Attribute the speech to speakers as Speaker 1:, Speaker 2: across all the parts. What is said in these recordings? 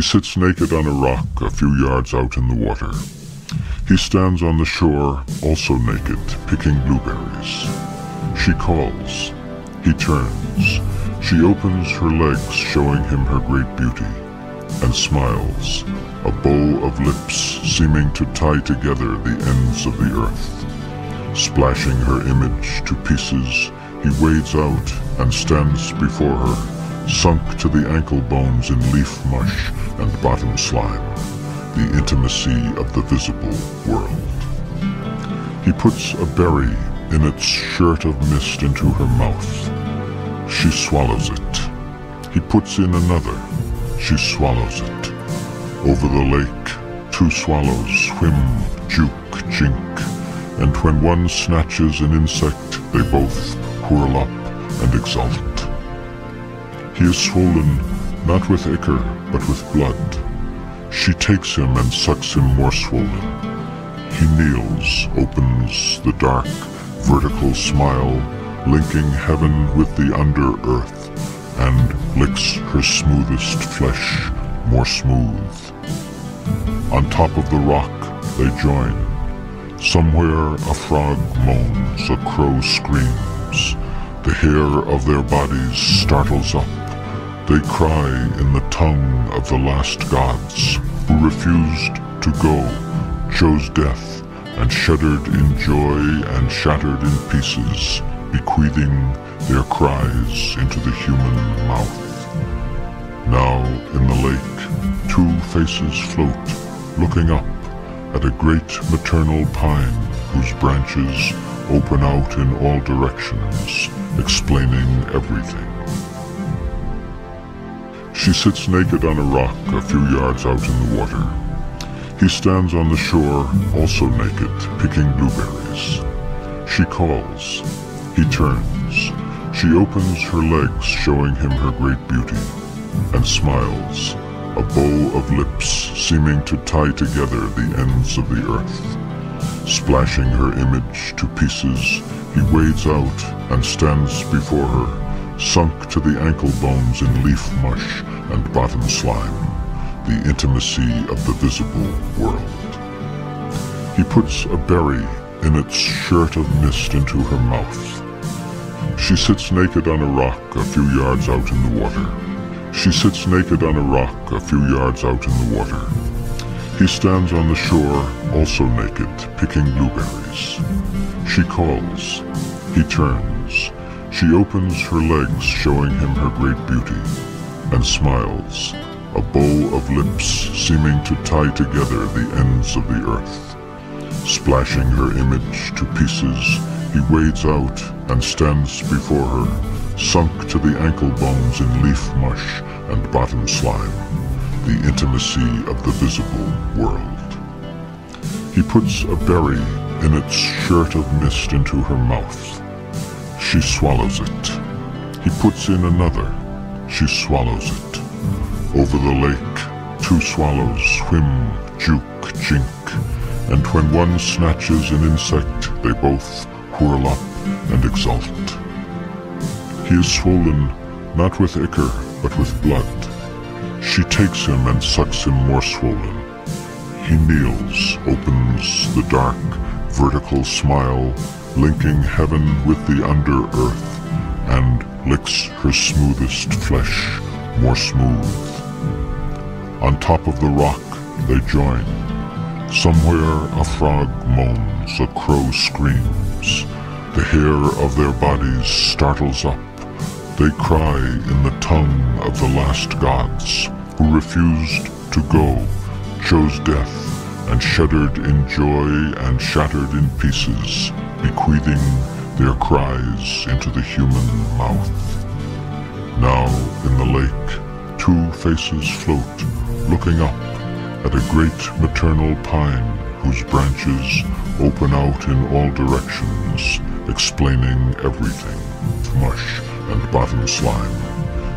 Speaker 1: She sits naked on a rock a few yards out in the water. He stands on the shore, also naked, picking blueberries. She calls. He turns. She opens her legs, showing him her great beauty, and smiles, a bow of lips seeming to tie together the ends of the earth. Splashing her image to pieces, he wades out and stands before her, sunk to the ankle bones in leaf mush and bottom slime, the intimacy of the visible world. He puts a berry in its shirt of mist into her mouth. She swallows it. He puts in another. She swallows it. Over the lake, two swallows swim, juke, jink, and when one snatches an insect, they both whirl up and exult. He is swollen not with ichor, but with blood. She takes him and sucks him more swollen. He kneels, opens the dark, vertical smile, linking heaven with the under earth, and licks her smoothest flesh more smooth. On top of the rock they join. Somewhere a frog moans, a crow screams. The hair of their bodies startles up. They cry in the tongue of the last gods, who refused to go, chose death, and shuddered in joy and shattered in pieces, bequeathing their cries into the human mouth. Now in the lake, two faces float, looking up at a great maternal pine whose branches open out in all directions, explaining everything. She sits naked on a rock a few yards out in the water. He stands on the shore, also naked, picking blueberries. She calls. He turns. She opens her legs, showing him her great beauty, and smiles, a bow of lips seeming to tie together the ends of the earth. Splashing her image to pieces, he wades out and stands before her, sunk to the ankle bones in leaf mush and bottom slime, the intimacy of the visible world. He puts a berry in its shirt of mist into her mouth. She sits naked on a rock a few yards out in the water. She sits naked on a rock a few yards out in the water. He stands on the shore, also naked, picking blueberries. She calls. He turns. She opens her legs, showing him her great beauty, and smiles, a bow of lips seeming to tie together the ends of the earth. Splashing her image to pieces, he wades out and stands before her, sunk to the ankle bones in leaf mush and bottom slime, the intimacy of the visible world. He puts a berry in its shirt of mist into her mouth. She swallows it. He puts in another. She swallows it. Over the lake, two swallows swim, juke, jink, and when one snatches an insect, they both whirl up and exult. He is swollen not with ichor, but with blood. She takes him and sucks him more swollen. He kneels, opens the dark, vertical smile, linking heaven with the under earth, and licks her smoothest flesh more smooth. On top of the rock they join. Somewhere a frog moans, a crow screams. The hair of their bodies startles up. They cry in the tongue of the last gods, who refused to go, chose death, and shuddered in joy and shattered in pieces, bequeathing their cries into the human mouth. Now in the lake, two faces float, looking up at a great maternal pine whose branches open out in all directions, explaining everything, mush and bottom slime,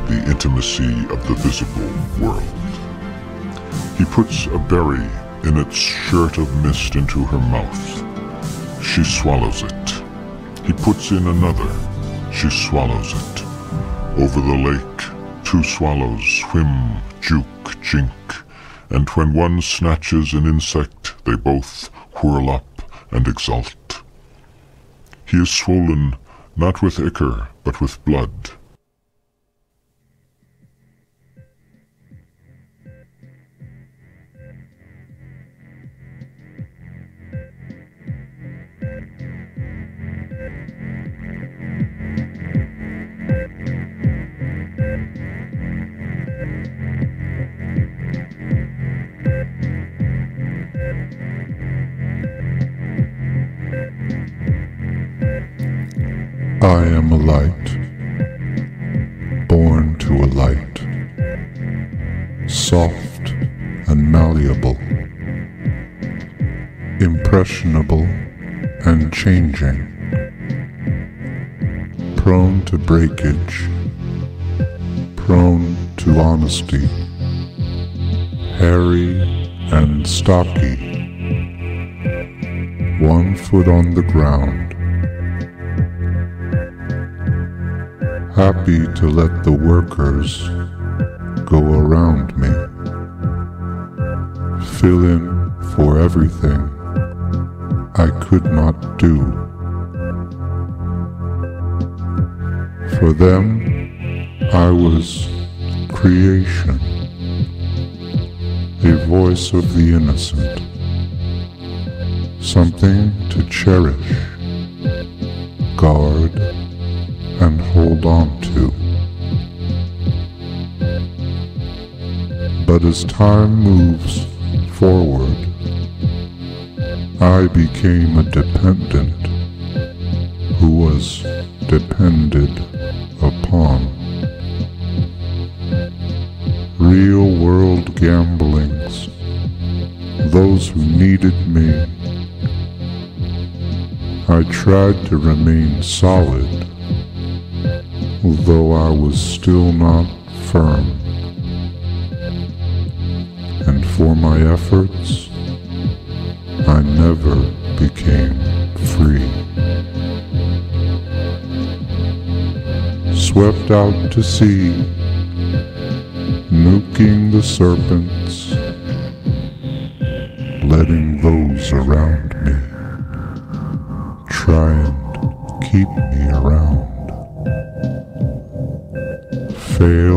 Speaker 1: the intimacy of the visible world. He puts a berry in its shirt of mist into her mouth. She swallows it. He puts in another. She swallows it. Over the lake, two swallows swim, juke jink, and when one snatches an insect, they both whirl up and exult. He is swollen not with ichor, but with blood.
Speaker 2: Light, born to a light, soft and malleable, impressionable and changing, prone to breakage, prone to honesty, hairy and stocky, one foot on the ground happy to let the workers go around me, fill in for everything I could not do. For them, I was creation, a voice of the innocent, something to cherish, guard, hold on to. But as time moves forward, I became a dependent who was depended upon. Real world gamblings, those who needed me. I tried to remain solid although I was still not firm. And for my efforts, I never became free. Swept out to sea, nuking the serpents, letting those around me try and keep me failing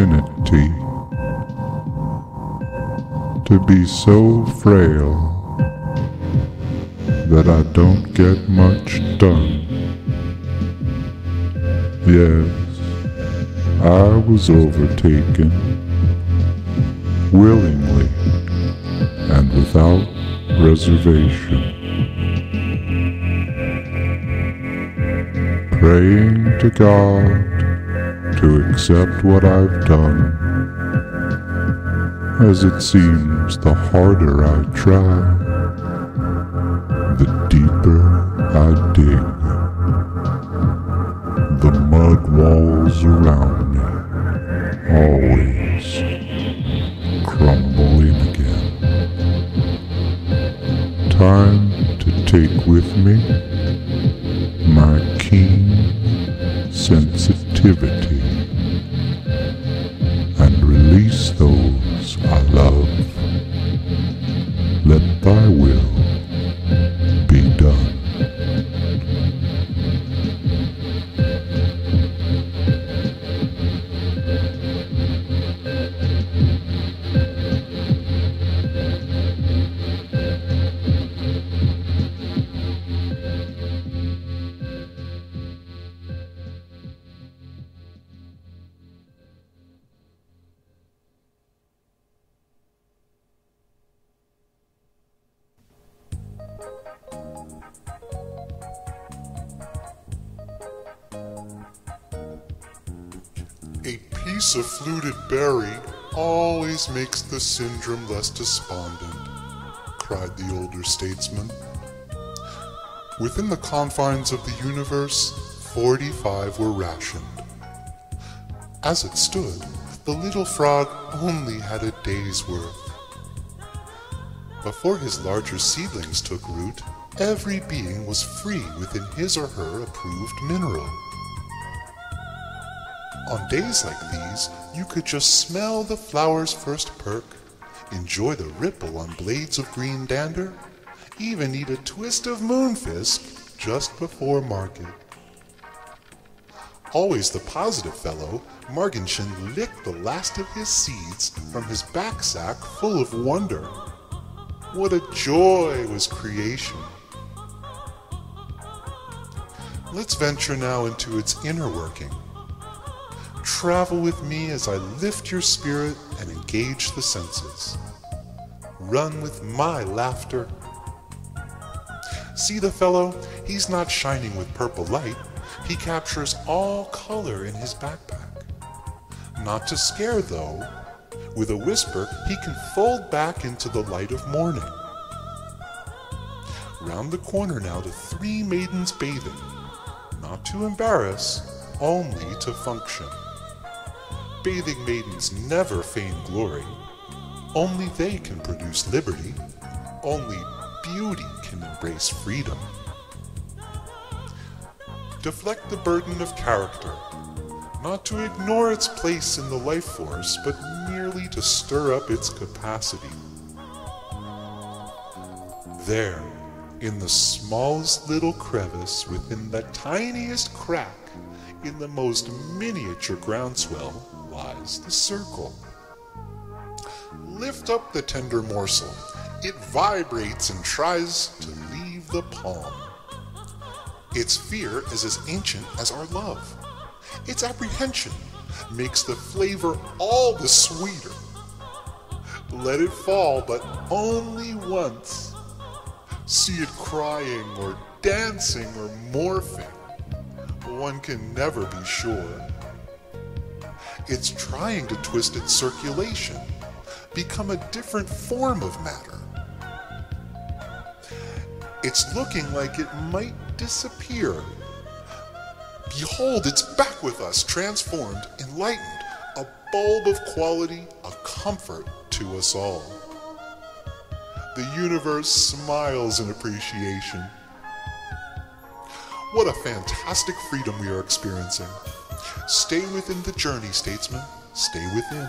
Speaker 2: femininity to be so frail that I don't get much done. Yes, I was overtaken willingly and without reservation. Praying to God to accept what I've done. As it seems, the harder I try, the deeper I dig. The mud walls around me always crumbling again. Time to take with me
Speaker 1: A fluted berry
Speaker 3: always makes the syndrome less despondent, cried the older statesman. Within the confines of the universe, 45 were rationed. As it stood, the little frog only had a day's worth. Before his larger seedlings took root, every being was free within his or her approved mineral. On days like these, you could just smell the flowers first perk, enjoy the ripple on blades of green dander, even eat a twist of moonfisk just before market. Always the positive fellow, Margenschen licked the last of his seeds from his back sack full of wonder. What a joy was creation! Let's venture now into its inner working. Travel with me as I lift your spirit and engage the senses. Run with my laughter. See the fellow? He's not shining with purple light. He captures all color in his backpack. Not to scare, though. With a whisper, he can fold back into the light of morning. Round the corner now to three maidens bathing. Not to embarrass, only to function. Bathing maidens never feign glory. Only they can produce liberty. Only beauty can embrace freedom. Deflect the burden of character, not to ignore its place in the life force, but merely to stir up its capacity. There, in the smallest little crevice within the tiniest crack in the most miniature groundswell lies the circle. Lift up the tender morsel. It vibrates and tries to leave the palm. Its fear is as ancient as our love. Its apprehension makes the flavor all the sweeter. Let it fall, but only once. See it crying or dancing or morphing. One can never be sure. It's trying to twist its circulation, become a different form of matter. It's looking like it might disappear. Behold, it's back with us, transformed, enlightened, a bulb of quality, a comfort to us all. The universe smiles in appreciation. What a fantastic freedom we are experiencing. Stay within the journey, statesman. Stay within.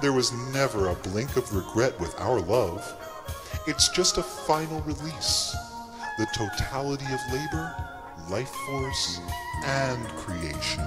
Speaker 3: There was never a blink of regret with our love. It's just a final release. The totality of labor, life force, and creation.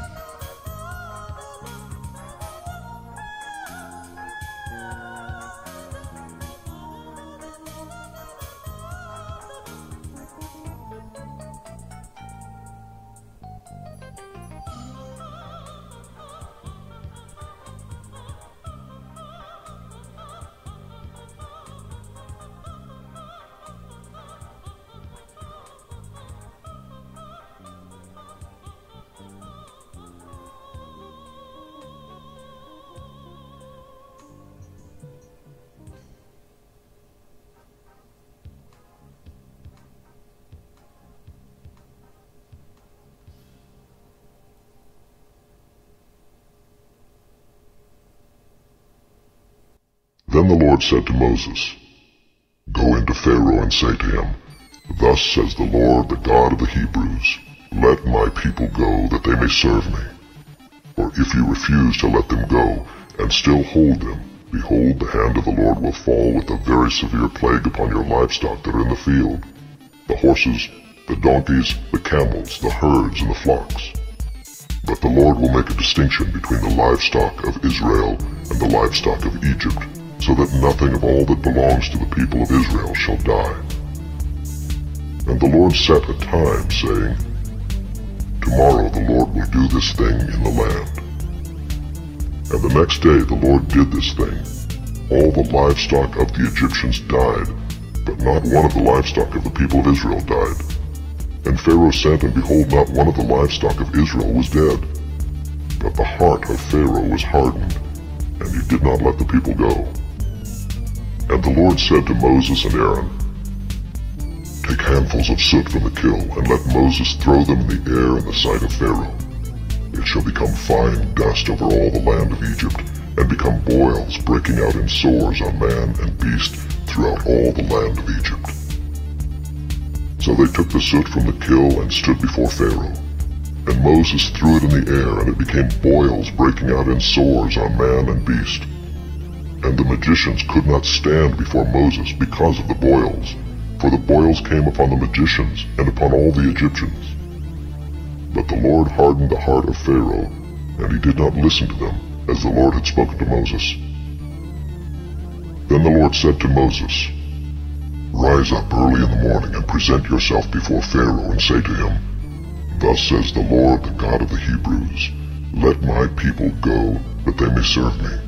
Speaker 4: Lord said to Moses, Go into Pharaoh and say to him, Thus says the Lord, the God of the Hebrews, Let my people go, that they may serve me. For if you refuse to let them go, and still hold them, behold, the hand of the Lord will fall with a very severe plague upon your livestock that are in the field, the horses, the donkeys, the camels, the herds, and the flocks. But the Lord will make a distinction between the livestock of Israel and the livestock of Egypt, so that nothing of all that belongs to the people of Israel shall die. And the Lord set a time, saying, Tomorrow the Lord will do this thing in the land. And the next day the Lord did this thing. All the livestock of the Egyptians died, but not one of the livestock of the people of Israel died. And Pharaoh sent, and behold, not one of the livestock of Israel was dead. But the heart of Pharaoh was hardened, and he did not let the people go. And the Lord said to Moses and Aaron, Take handfuls of soot from the kiln, and let Moses throw them in the air in the sight of Pharaoh. It shall become fine dust over all the land of Egypt, and become boils breaking out in sores on man and beast throughout all the land of Egypt. So they took the soot from the kiln and stood before Pharaoh. And Moses threw it in the air, and it became boils breaking out in sores on man and beast. And the magicians could not stand before Moses because of the boils, for the boils came upon the magicians and upon all the Egyptians. But the Lord hardened the heart of Pharaoh, and he did not listen to them, as the Lord had spoken to Moses. Then the Lord said to Moses, Rise up early in the morning and present yourself before Pharaoh and say to him, Thus says the Lord, the God of the Hebrews, Let my people go, that they may serve me.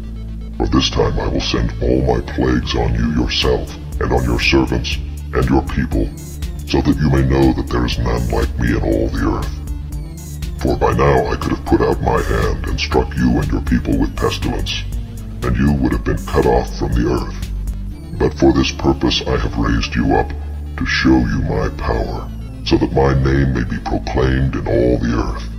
Speaker 4: For this time I will send all my plagues on you yourself, and on your servants, and your people, so that you may know that there is none like me in all the earth. For by now I could have put out my hand and struck you and your people with pestilence, and you would have been cut off from the earth. But for this purpose I have raised you up, to show you my power, so that my name may be proclaimed in all the earth.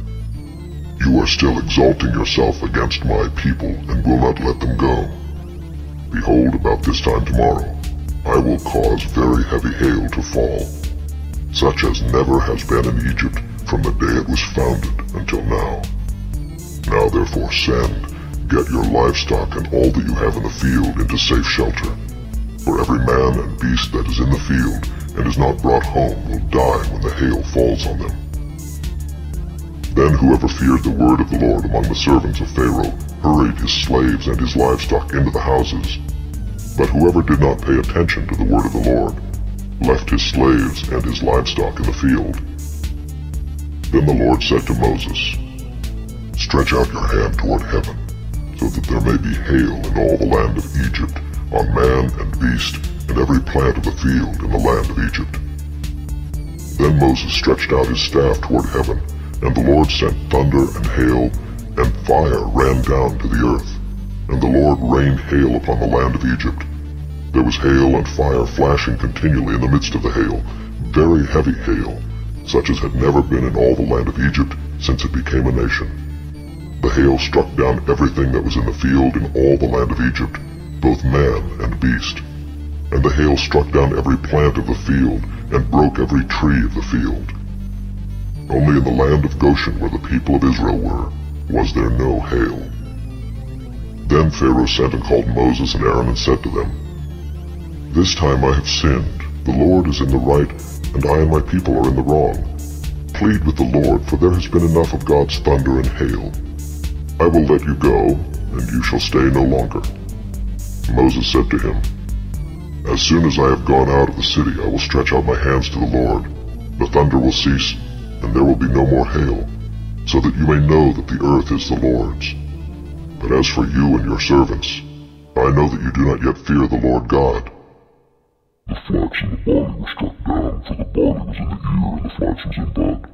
Speaker 4: You are still exalting yourself against my people, and will not let them go. Behold, about this time tomorrow, I will cause very heavy hail to fall, such as never has been in Egypt from the day it was founded until now. Now therefore send, get your livestock and all that you have in the field into safe shelter. For every man and beast that is in the field and is not brought home will die when the hail falls on them. Then whoever feared the word of the Lord among the servants of Pharaoh hurried his slaves and his livestock into the houses, but whoever did not pay attention to the word of the Lord left his slaves and his livestock in the field. Then the Lord said to Moses, Stretch out your hand toward heaven, so that there may be hail in all the land of Egypt, on man and beast, and every plant of the field in the land of Egypt. Then Moses stretched out his staff toward heaven, and the Lord sent thunder and hail, and fire ran down to the earth. And the Lord rained hail upon the land of Egypt. There was hail and fire flashing continually in the midst of the hail, very heavy hail, such as had never been in all the land of Egypt since it became a nation. The hail struck down everything that was in the field in all the land of Egypt, both man and beast. And the hail struck down every plant of the field, and broke every tree of the field. Only in the land of Goshen where the people of Israel were, was there no hail. Then Pharaoh sent and called Moses and Aaron and said to them, This time I have sinned. The Lord is in the right, and I and my people are in the wrong. Plead with the Lord, for there has been enough of God's thunder and hail. I will let you go, and you shall stay no longer. Moses said to him, As soon as I have gone out of the city, I will stretch out my hands to the Lord. The thunder will cease, and there will be no more hail, so that you may know that the earth is the Lord's. But as for you and your servants, I know that you do not yet fear the Lord God. The flax and the barley were struck down, for the barley was in the ear and the flax was in bud.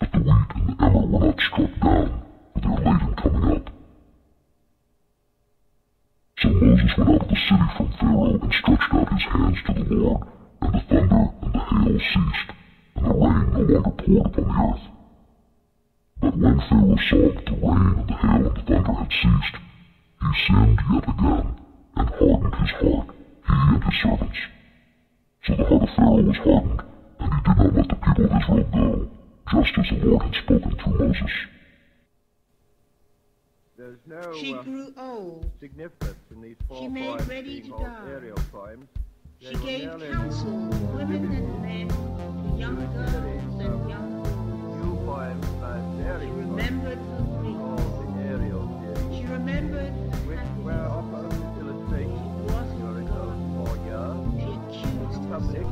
Speaker 4: But the wheat and the emmer were not struck down, but they are late in coming up. So Moses went out of the city from Pharaoh and stretched out his hands to the Lord, and the thunder and the hail ceased, the rain no longer poured upon the earth. But when Pharaoh saw that the rain and the hail and the thunder had ceased, he sinned yet again, and hardened his heart, he and his servants. So the heart of Pharaoh was hardened, and he did not let the people of Israel go, just as the Lord had spoken through Moses.
Speaker 5: There's no
Speaker 6: She
Speaker 5: uh,
Speaker 6: grew old.
Speaker 5: significance in these four
Speaker 6: She made ready to die.
Speaker 5: Aerial poems. They
Speaker 6: She gave counsel to women and men, to young girls and young boys.
Speaker 5: New poems by
Speaker 6: She remembered her grief.
Speaker 5: called the series,
Speaker 6: She remembered
Speaker 5: which
Speaker 6: her
Speaker 5: were often illustrations during those four years.
Speaker 6: She accused
Speaker 5: public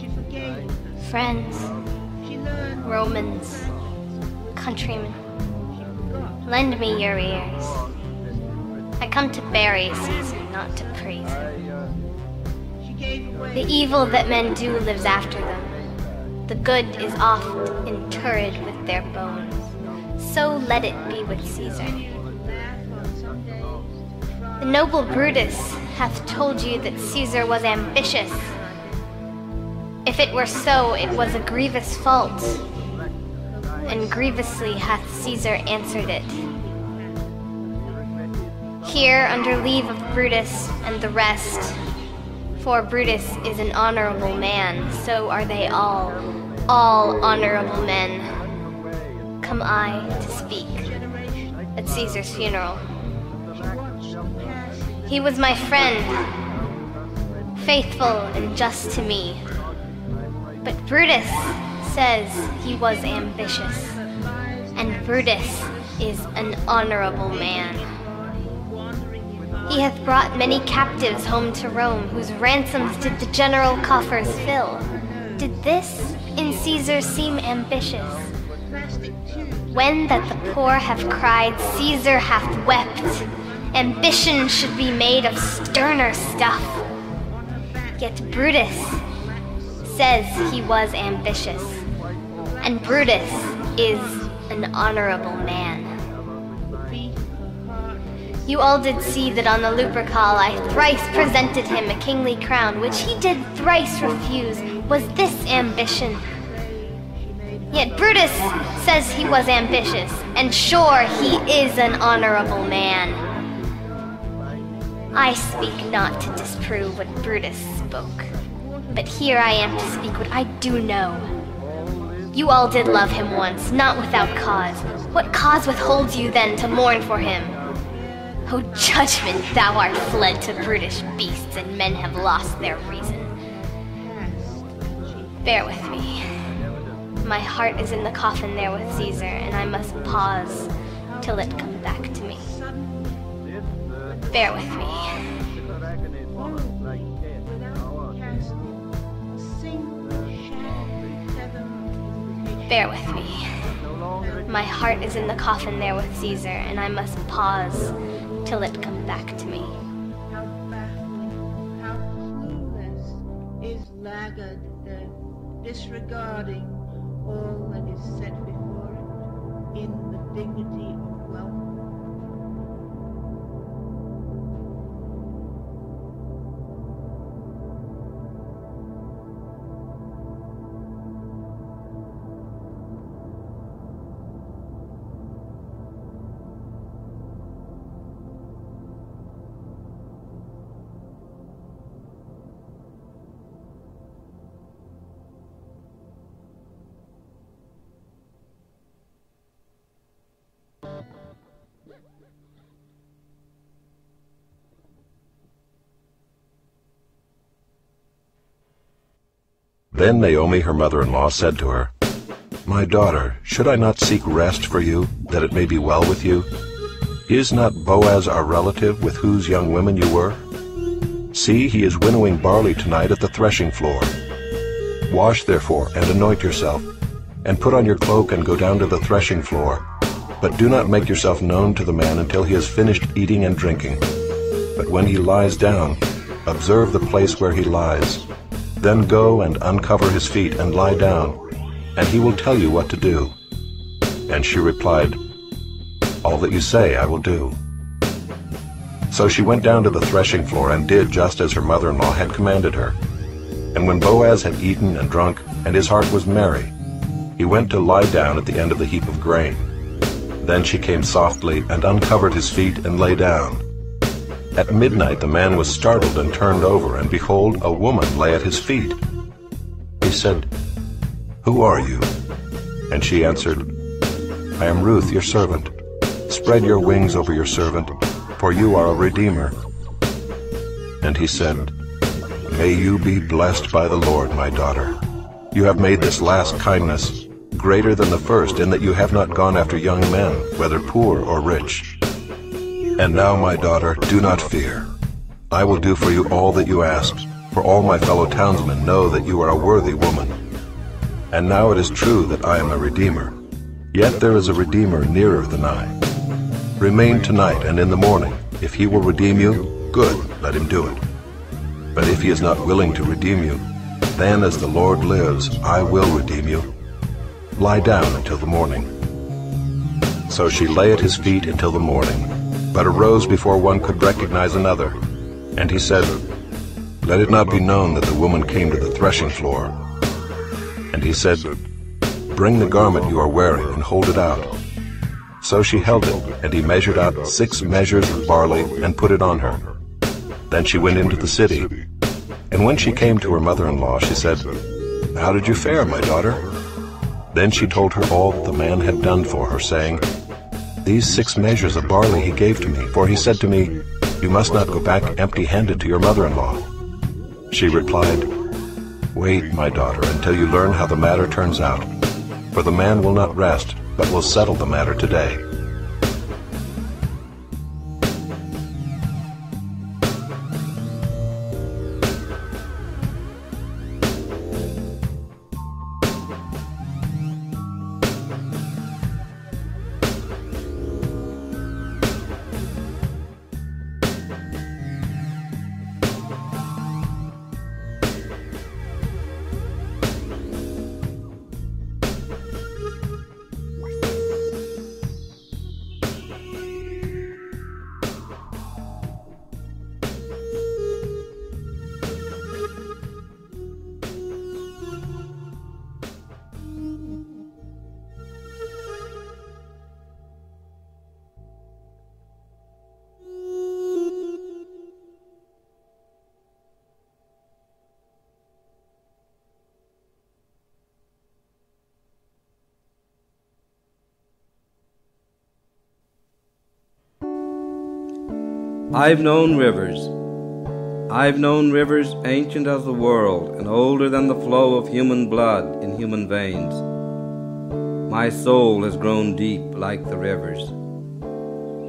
Speaker 6: She forgave.
Speaker 7: Friends,
Speaker 6: She learned
Speaker 7: Romans, countrymen, lend me your ears. I come to bury Caesar, not to praise The evil that men do lives after them. The good is oft interred with their bones. So let it be with Caesar. The noble Brutus hath told you that Caesar was ambitious. If it were so, it was a grievous fault, and grievously hath Caesar answered it. Here, under leave of Brutus and the rest, for Brutus is an honorable man, so are they all, all honorable men. Come I to speak at Caesar's funeral. He was my friend, faithful and just to me. But Brutus says he was ambitious, and Brutus is an honorable man. He hath brought many captives home to Rome, whose ransoms did the general coffers fill. Did this in Caesar seem ambitious? When that the poor have cried, Caesar hath wept. Ambition should be made of sterner stuff. Yet Brutus says he was ambitious, and Brutus is an honorable man. You all did see that on the Lupercal I thrice presented him a kingly crown, which he did thrice refuse. Was this ambition? Yet Brutus says he was ambitious, and sure he is an honorable man. I speak not to disprove what Brutus spoke, but here I am to speak what I do know. You all did love him once, not without cause. What cause withholds you then to mourn for him? O judgment, thou art fled to brutish beasts, and men have lost their reason. Bear with me. My heart is in the coffin there with Caesar, and I must pause till it come back to me. Bear with me. Bear with me. My heart is in the coffin there with Caesar, and I must pause till it come back to me.
Speaker 6: How baffling, how clueless is laggard there, disregarding all that is set before it in the dignity
Speaker 8: Then Naomi, her mother-in-law, said to her, My daughter, should I not seek rest for you, that it may be well with you? Is not Boaz our relative with whose young women you were? See, he is winnowing barley tonight at the threshing floor. Wash therefore, and anoint yourself, and put on your cloak and go down to the threshing floor. But do not make yourself known to the man until he has finished eating and drinking. But when he lies down, observe the place where he lies. Then go and uncover his feet and lie down, and he will tell you what to do. And she replied, All that you say I will do. So she went down to the threshing floor and did just as her mother-in-law had commanded her. And when Boaz had eaten and drunk, and his heart was merry, he went to lie down at the end of the heap of grain. Then she came softly and uncovered his feet and lay down. At midnight the man was startled and turned over, and behold, a woman lay at his feet. He said, Who are you? And she answered, I am Ruth, your servant. Spread your wings over your servant, for you are a redeemer. And he said, May you be blessed by the Lord, my daughter. You have made this last kindness greater than the first, in that you have not gone after young men, whether poor or rich. And now, my daughter, do not fear. I will do for you all that you ask, for all my fellow townsmen know that you are a worthy woman. And now it is true that I am a redeemer. Yet there is a redeemer nearer than I. Remain tonight and in the morning. If he will redeem you, good, let him do it. But if he is not willing to redeem you, then as the Lord lives, I will redeem you. Lie down until the morning. So she lay at his feet until the morning. But arose before one could recognize another. And he said, Let it not be known that the woman came to the threshing floor. And he said, Bring the garment you are wearing and hold it out. So she held it, and he measured out six measures of barley and put it on her. Then she went into the city. And when she came to her mother-in-law, she said, How did you fare, my daughter? Then she told her all that the man had done for her, saying, These six measures of barley he gave to me, for he said to me, You must not go back empty-handed to your mother-in-law. She replied, Wait, my daughter, until you learn how the matter turns out. For the man will not rest, but will settle the matter today.
Speaker 9: I've known rivers. I've known rivers ancient as the world and older than the flow of human blood in human veins. My soul has grown deep like the rivers.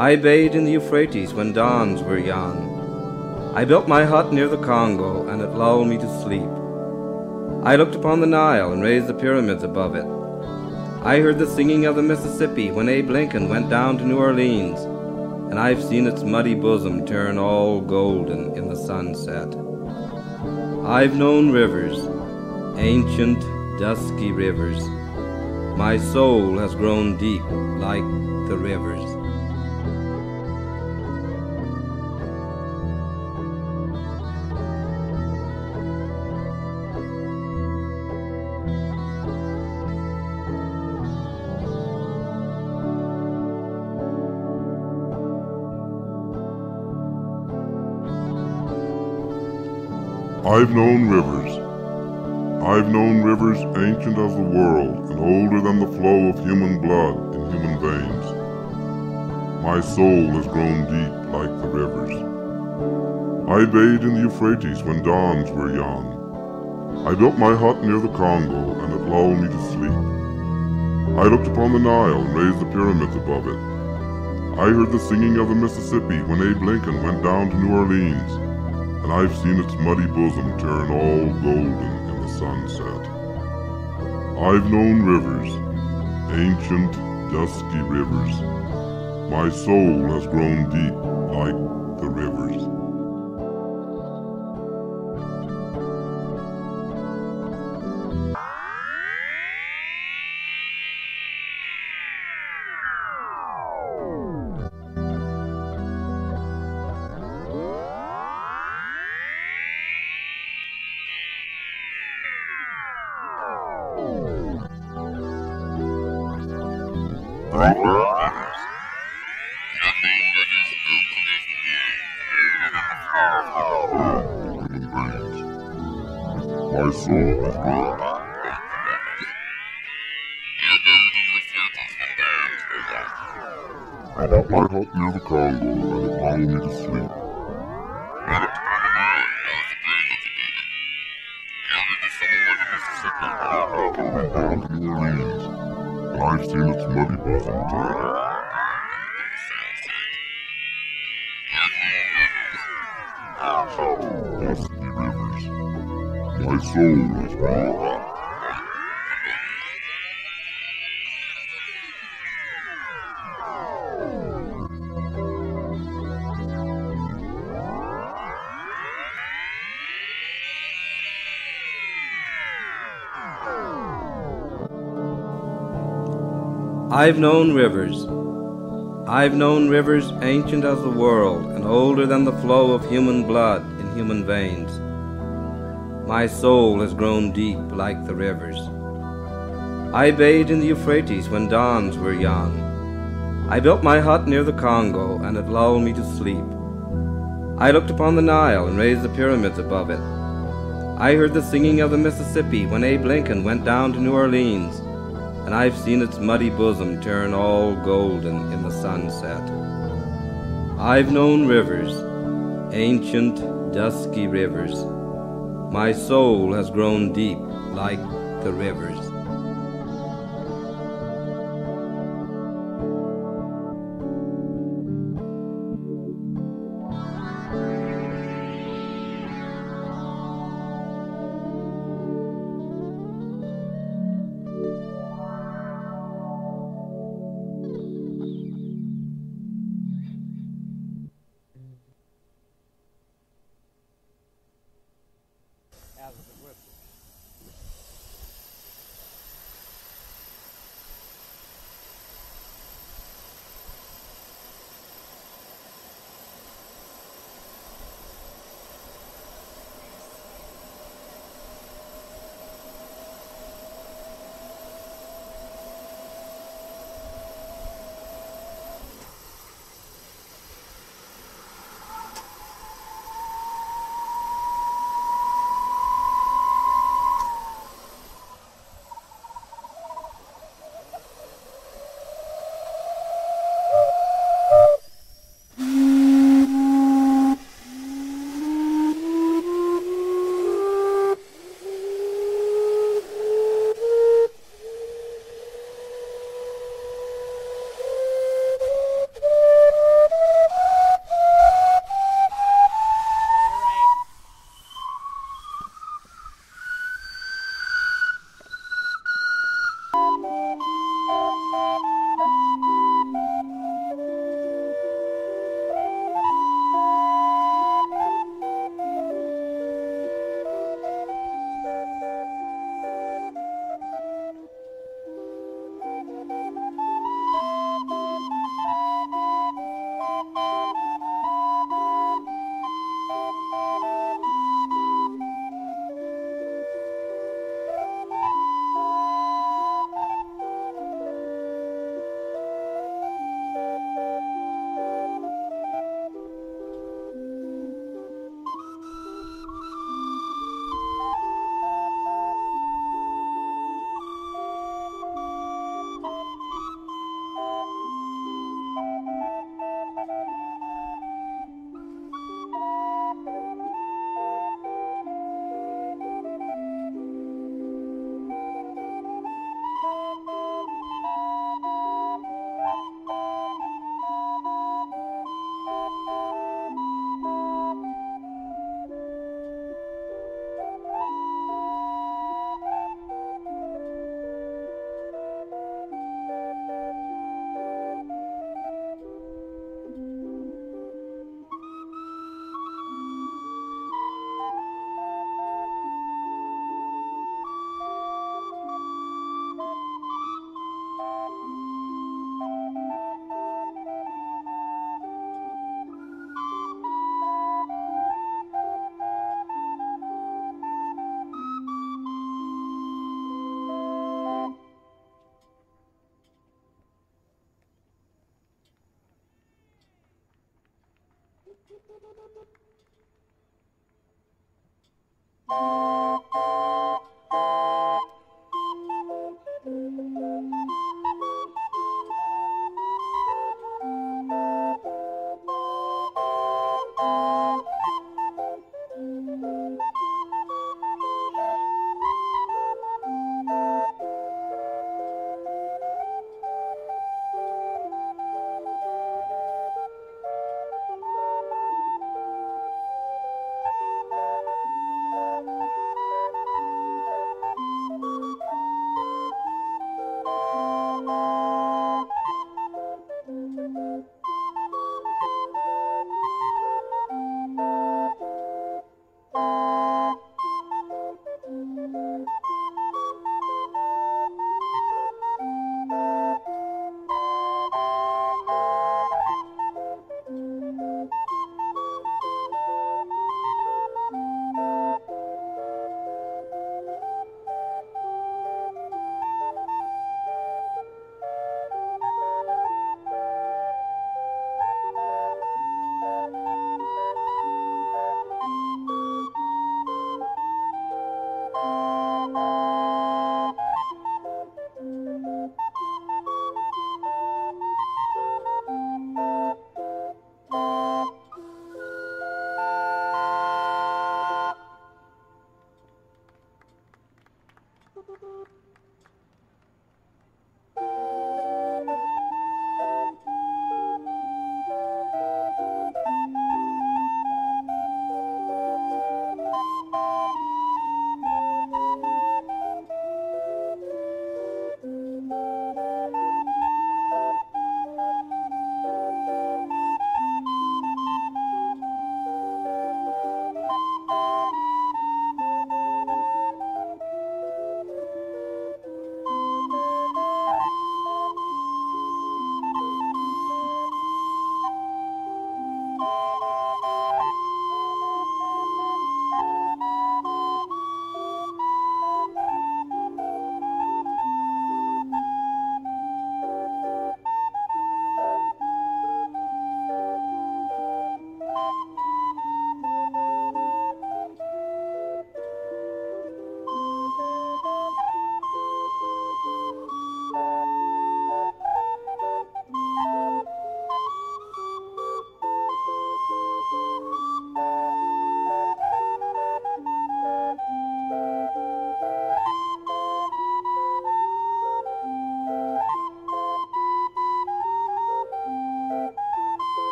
Speaker 9: I bathed in the Euphrates when dawns were young. I built my hut near the Congo and it lulled me to sleep. I looked upon the Nile and raised the pyramids above it. I heard the singing of the Mississippi when Abe Lincoln went down to New Orleans and I've seen its muddy bosom turn all golden in the sunset. I've known rivers, ancient, dusky rivers. My soul has grown deep like the rivers.
Speaker 10: I've known rivers. I've known rivers ancient as the world and older than the flow of human blood in human veins. My soul has grown deep like the rivers. I bathed in the Euphrates when dawns were young. I built my hut near the Congo and it lulled me to sleep. I looked upon the Nile and raised the pyramids above it. I heard the singing of the Mississippi when Abe Lincoln went down to New Orleans and I've seen its muddy bosom turn all golden in the sunset. I've known rivers, ancient, dusky rivers. My soul has grown deep I've
Speaker 9: known rivers, I've known rivers ancient as the world and older than the flow of human blood in human veins. My soul has grown deep like the rivers. I bathed in the Euphrates when dawns were young. I built my hut near the Congo and it lulled me to sleep. I looked upon the Nile and raised the pyramids above it. I heard the singing of the Mississippi when Abe Lincoln went down to New Orleans and I've seen its muddy bosom turn all golden in the sunset. I've known rivers, ancient, dusky rivers. My soul has grown deep like the rivers.